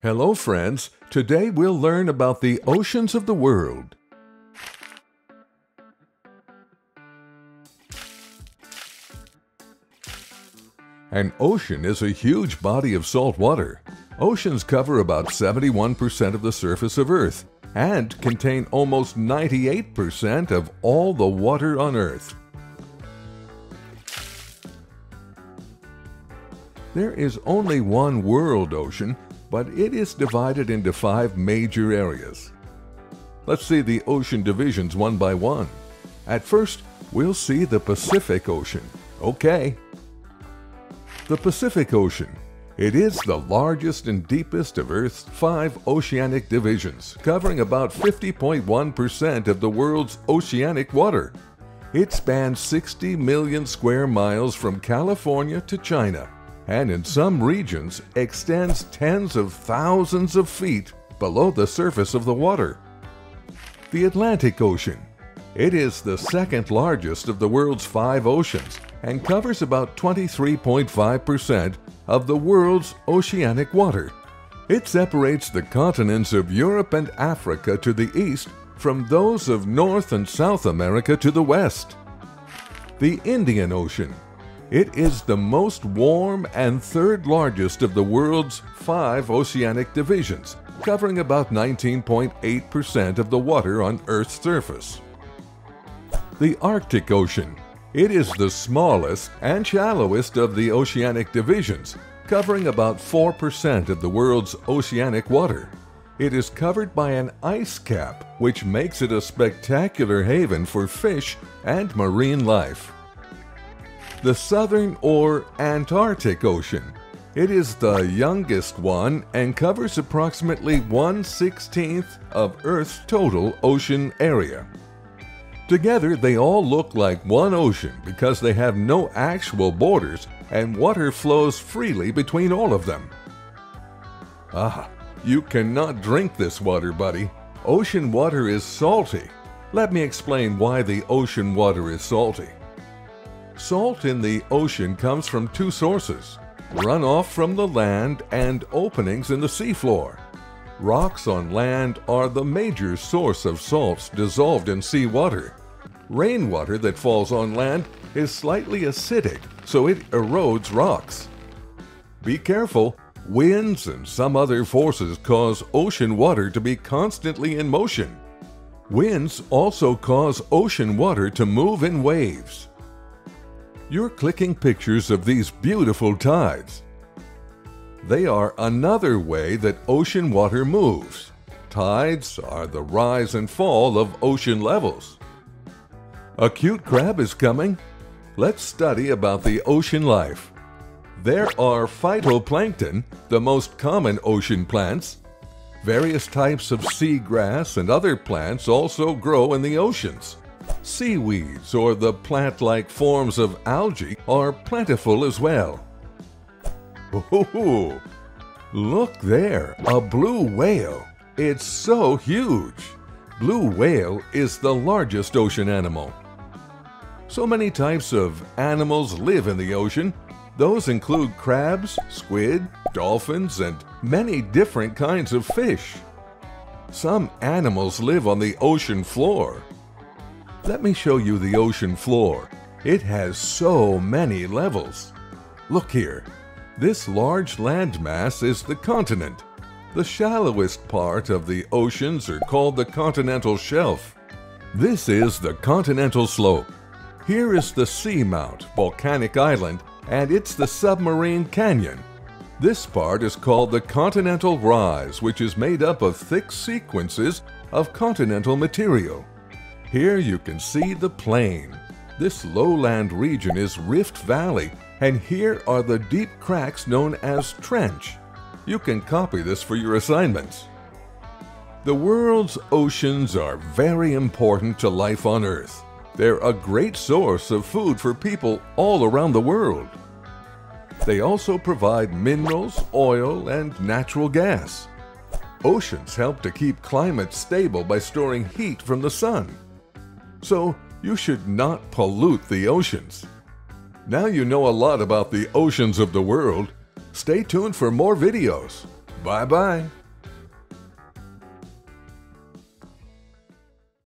Hello, friends. Today we'll learn about the oceans of the world. An ocean is a huge body of salt water. Oceans cover about 71% of the surface of Earth and contain almost 98% of all the water on Earth. There is only one world ocean, but it is divided into five major areas. Let's see the ocean divisions one by one. At first, we'll see the Pacific Ocean. Okay. The Pacific Ocean. It is the largest and deepest of Earth's five oceanic divisions, covering about 50.1% of the world's oceanic water. It spans 60 million square miles from California to China and in some regions extends tens of thousands of feet below the surface of the water. The Atlantic Ocean. It is the second largest of the world's five oceans and covers about 23.5% of the world's oceanic water. It separates the continents of Europe and Africa to the east from those of North and South America to the west. The Indian Ocean it is the most warm and third largest of the world's five oceanic divisions, covering about 19.8% of the water on Earth's surface. The Arctic Ocean. It is the smallest and shallowest of the oceanic divisions, covering about 4% of the world's oceanic water. It is covered by an ice cap, which makes it a spectacular haven for fish and marine life the Southern or Antarctic Ocean. It is the youngest one and covers approximately 1 16th of Earth's total ocean area. Together, they all look like one ocean because they have no actual borders and water flows freely between all of them. Ah, you cannot drink this water, buddy. Ocean water is salty. Let me explain why the ocean water is salty. Salt in the ocean comes from two sources runoff from the land and openings in the seafloor. Rocks on land are the major source of salts dissolved in seawater. Rainwater that falls on land is slightly acidic, so it erodes rocks. Be careful, winds and some other forces cause ocean water to be constantly in motion. Winds also cause ocean water to move in waves. You're clicking pictures of these beautiful tides. They are another way that ocean water moves. Tides are the rise and fall of ocean levels. A cute crab is coming. Let's study about the ocean life. There are phytoplankton, the most common ocean plants. Various types of seagrass and other plants also grow in the oceans. Seaweeds or the plant-like forms of algae are plentiful as well. Ooh, look there, a blue whale. It's so huge. Blue whale is the largest ocean animal. So many types of animals live in the ocean. Those include crabs, squid, dolphins, and many different kinds of fish. Some animals live on the ocean floor, let me show you the ocean floor. It has so many levels. Look here. This large landmass is the continent. The shallowest part of the oceans are called the continental shelf. This is the continental slope. Here is the seamount, volcanic island, and it's the submarine canyon. This part is called the continental rise, which is made up of thick sequences of continental material. Here you can see the plain. This lowland region is Rift Valley, and here are the deep cracks known as trench. You can copy this for your assignments. The world's oceans are very important to life on Earth. They're a great source of food for people all around the world. They also provide minerals, oil, and natural gas. Oceans help to keep climate stable by storing heat from the sun. So you should not pollute the oceans. Now you know a lot about the oceans of the world. Stay tuned for more videos. Bye bye.